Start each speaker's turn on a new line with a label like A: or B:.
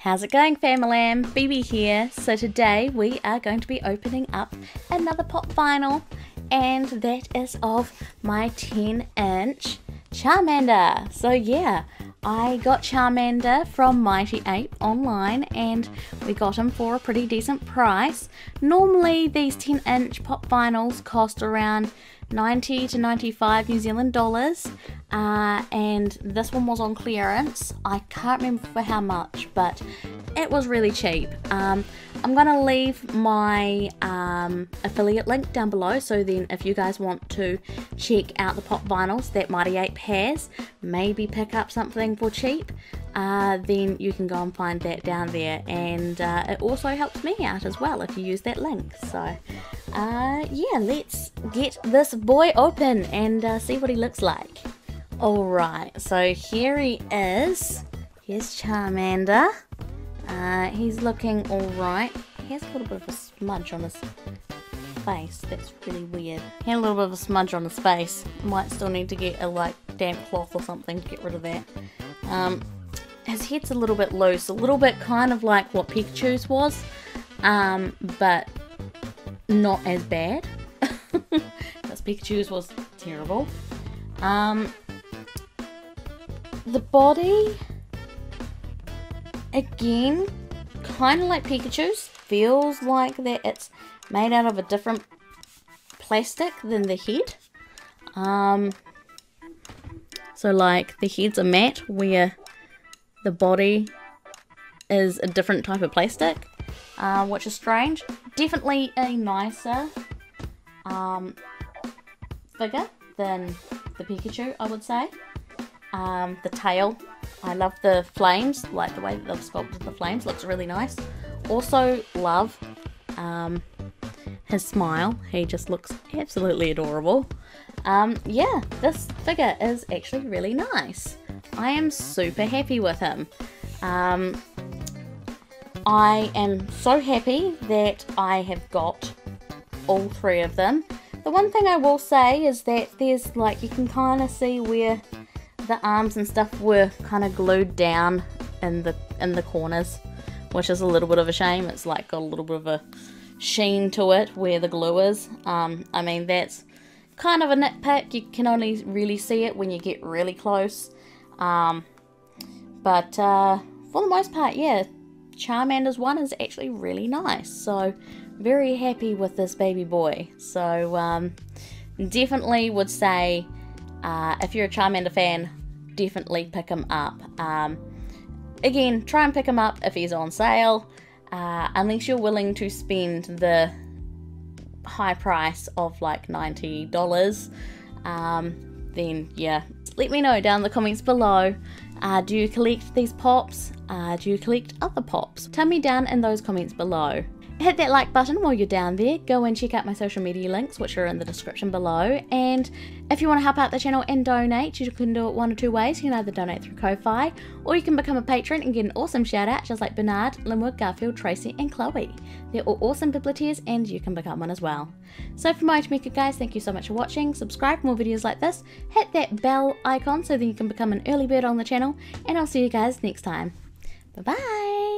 A: How's it going, Familam? Bibi here. So today we are going to be opening up another pop vinyl, and that is of my 10 inch Charmander. So yeah, I got Charmander from Mighty Ape online and we got him for a pretty decent price. Normally these 10 inch pop vinyls cost around 90 to 95 New Zealand dollars uh, and this one was on clearance. I can't remember for how much but it was really cheap. Um, I'm gonna leave my um, affiliate link down below so then if you guys want to check out the pop vinyls that Mighty Ape has, maybe pick up something for cheap, uh, then you can go and find that down there and uh, it also helps me out as well if you use that link. So uh, yeah, let's get this boy open and uh, see what he looks like. Alright, so here he is. Here's Charmander. Uh, he's looking alright. He has a little bit of a smudge on his face. That's really weird. He had a little bit of a smudge on his face. Might still need to get a like damp cloth or something to get rid of that. Um, his head's a little bit loose, a little bit kind of like what Pikachu's was, um, but not as bad. Because Pikachu's was terrible. Um, the body, again, kind of like Pikachu's, feels like that it's made out of a different plastic than the head. Um, so like the head's a matte where the body is a different type of plastic, uh, which is strange. Definitely a nicer um, figure than the Pikachu, I would say. Um, the tail, I love the flames, like the way that they've sculpted the flames, looks really nice. Also love um, his smile, he just looks absolutely adorable. Um, yeah, this figure is actually really nice. I am super happy with him. Um, I am so happy that I have got all three of them. The one thing I will say is that there's like, you can kind of see where the arms and stuff were kind of glued down in the in the corners, which is a little bit of a shame. It's like got a little bit of a sheen to it where the glue is. Um, I mean, that's kind of a nitpick. You can only really see it when you get really close. Um, but uh, for the most part, yeah, Charmander's one is actually really nice. So very happy with this baby boy. So um, definitely would say uh, if you're a Charmander fan, definitely pick him up. Um, again, try and pick him up if he's on sale, uh, unless you're willing to spend the high price of like $90. Um, then yeah, let me know down in the comments below. Uh, do you collect these pops? Uh, do you collect other pops? Tell me down in those comments below. Hit that like button while you're down there. Go and check out my social media links, which are in the description below. And if you want to help out the channel and donate, you can do it one or two ways. You can either donate through Ko-Fi, or you can become a patron and get an awesome shout out, just like Bernard, Linwood, Garfield, Tracy, and Chloe. They're all awesome biblioteers, and you can become one as well. So for my Tamika guys, thank you so much for watching. Subscribe for more videos like this. Hit that bell icon so that you can become an early bird on the channel. And I'll see you guys next time. Bye-bye!